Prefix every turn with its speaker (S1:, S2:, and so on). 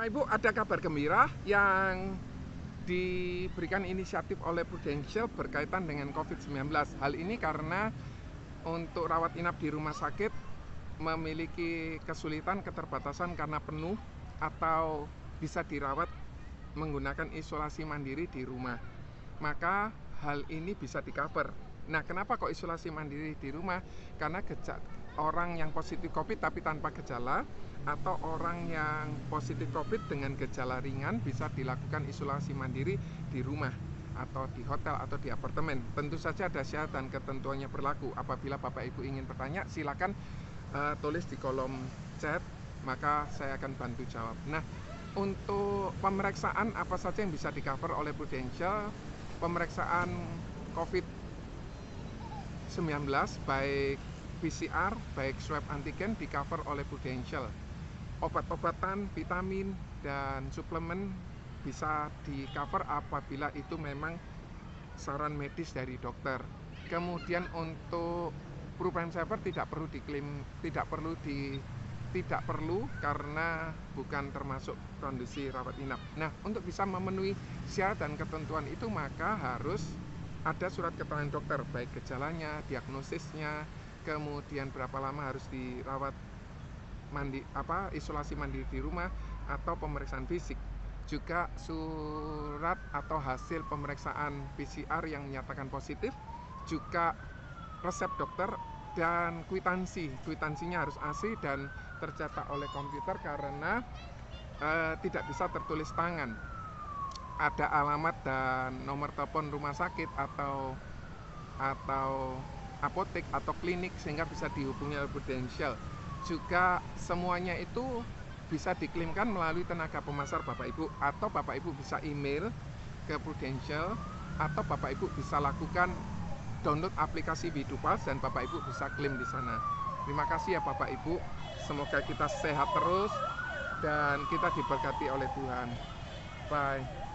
S1: Bapak Ibu ada kabar gembira yang diberikan inisiatif oleh Prudential berkaitan dengan COVID-19. Hal ini karena untuk rawat inap di rumah sakit memiliki kesulitan keterbatasan karena penuh atau bisa dirawat menggunakan isolasi mandiri di rumah. Maka hal ini bisa di cover. Nah, kenapa kok isolasi mandiri di rumah? Karena orang yang positif COVID tapi tanpa gejala atau orang yang positif COVID dengan gejala ringan bisa dilakukan isolasi mandiri di rumah atau di hotel atau di apartemen. Tentu saja ada syarat dan ketentuannya berlaku. Apabila Bapak Ibu ingin bertanya, silakan uh, tulis di kolom chat, maka saya akan bantu jawab. Nah, untuk pemeriksaan apa saja yang bisa di cover oleh Prudential, pemeriksaan COVID-19 baik PCR, baik swab antigen di cover oleh Prudential obat-obatan, vitamin, dan suplemen bisa di cover apabila itu memang saran medis dari dokter. Kemudian untuk perubahan server tidak perlu diklaim, tidak perlu di tidak perlu karena bukan termasuk kondisi rawat inap. Nah, untuk bisa memenuhi syarat dan ketentuan itu maka harus ada surat keterangan dokter, baik gejalanya, diagnosisnya, kemudian berapa lama harus dirawat mandi apa isolasi mandiri di rumah atau pemeriksaan fisik. Juga surat atau hasil pemeriksaan PCR yang menyatakan positif juga resep dokter dan kwitansi. Kwitansinya harus asli dan tercetak oleh komputer karena eh, tidak bisa tertulis tangan. Ada alamat dan nomor telepon rumah sakit atau atau apotek atau klinik sehingga bisa dihubungi oleh Prudential juga semuanya itu bisa diklaimkan melalui tenaga pemasar Bapak Ibu atau Bapak Ibu bisa email ke Prudential atau Bapak Ibu bisa lakukan download aplikasi Bidupas dan Bapak Ibu bisa klaim di sana. Terima kasih ya Bapak Ibu. Semoga kita sehat terus dan kita diberkati oleh Tuhan. Bye.